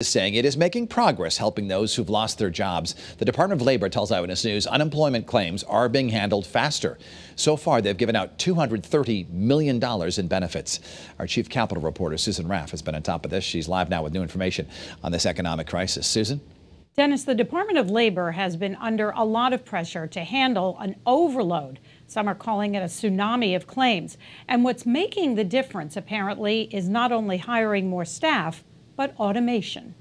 is saying it is making progress helping those who've lost their jobs. The Department of Labor tells Eyewitness News unemployment claims are being handled faster. So far, they've given out $230 million in benefits. Our chief capital reporter, Susan Raff, has been on top of this. She's live now with new information on this economic crisis. Susan? Dennis, the Department of Labor has been under a lot of pressure to handle an overload. Some are calling it a tsunami of claims. And what's making the difference, apparently, is not only hiring more staff, but automation.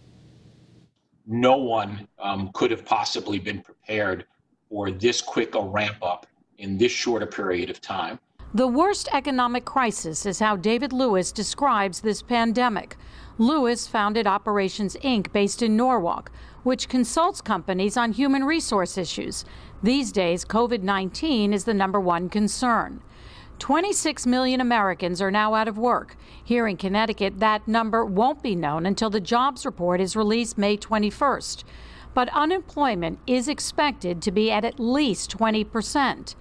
No one um, could have possibly been prepared for this quick a ramp up in this short a period of time. The worst economic crisis is how David Lewis describes this pandemic. Lewis founded Operations Inc., based in Norwalk, which consults companies on human resource issues. These days, COVID 19 is the number one concern. 26 million Americans are now out of work. Here in Connecticut, that number won't be known until the jobs report is released May 21st. But unemployment is expected to be at at least 20 percent.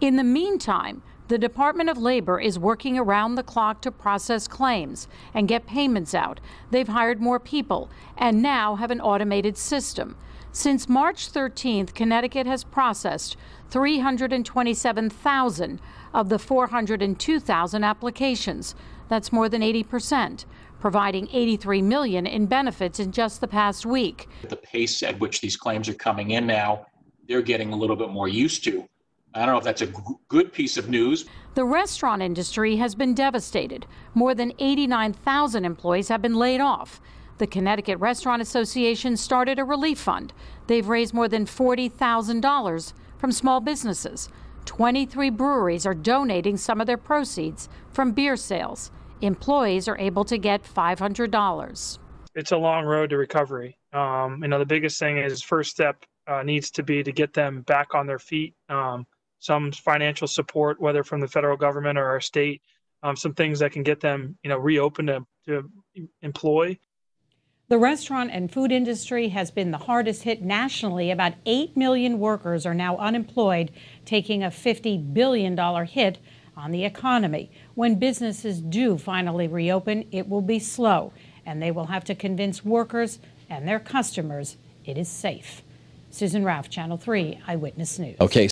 In the meantime, the Department of Labor is working around the clock to process claims and get payments out. They've hired more people and now have an automated system. Since March 13th, Connecticut has processed 327,000 of the 402,000 applications. That's more than 80 percent, providing 83 million in benefits in just the past week. The pace at which these claims are coming in now, they're getting a little bit more used to. I don't know if that's a good piece of news. The restaurant industry has been devastated. More than 89,000 employees have been laid off. The Connecticut Restaurant Association started a relief fund. They've raised more than $40,000 from small businesses. 23 breweries are donating some of their proceeds from beer sales. Employees are able to get $500. It's a long road to recovery. Um, you know, the biggest thing is first step uh, needs to be to get them back on their feet. Um, some financial support, whether from the federal government or our state, um, some things that can get them, you know, reopened to, to employ. The restaurant and food industry has been the hardest hit nationally. About 8 million workers are now unemployed, taking a $50 billion hit on the economy. When businesses do finally reopen, it will be slow, and they will have to convince workers and their customers it is safe. Susan Raff, Channel 3 Eyewitness News. Okay.